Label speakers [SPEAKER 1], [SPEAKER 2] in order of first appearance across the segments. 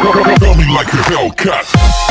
[SPEAKER 1] Gummy like a Hellcat.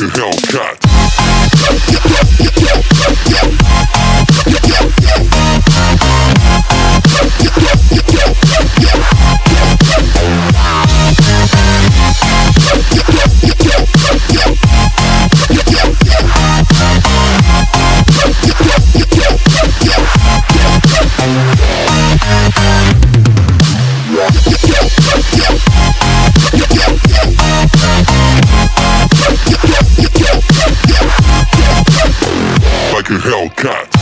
[SPEAKER 1] Like a Hellcat. Like